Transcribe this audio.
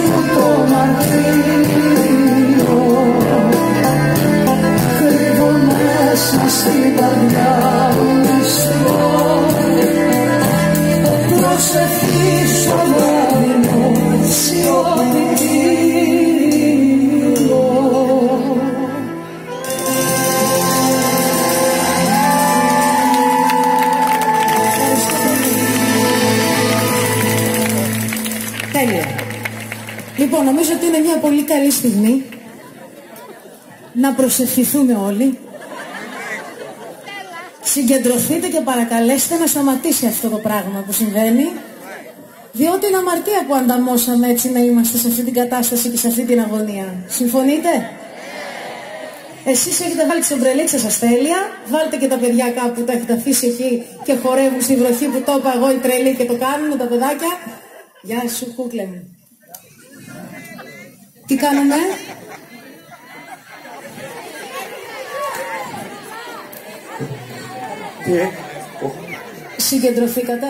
μου το μαρτύριο κρύβω μέσα στην καρδιά μου μυστό προσευχή στο βράδυ μου σιωπητήριο Τέλεια. Λοιπόν, νομίζω ότι είναι μια πολύ καλή στιγμή να προσευχηθούμε όλοι. Συγκεντρωθείτε και παρακαλέστε να σταματήσει αυτό το πράγμα που συμβαίνει. Διότι είναι αμαρτία που ανταμώσαμε έτσι να είμαστε σε αυτή την κατάσταση και σε αυτή την αγωνία. Συμφωνείτε; Εσείς έχετε βάλει τις ομπρελίτσες σας τέλεια, βάλτε και τα παιδιά κάπου τα έχετε αφήσει εκεί και χορεύουν στη βροχή που το είπα εγώ οι τρελοί και το κάνουν τα παιδάκια. Γεια σου κούκλε μου. Τι κάνουμε; Τι, ε, Συγκεντρωθήκατε;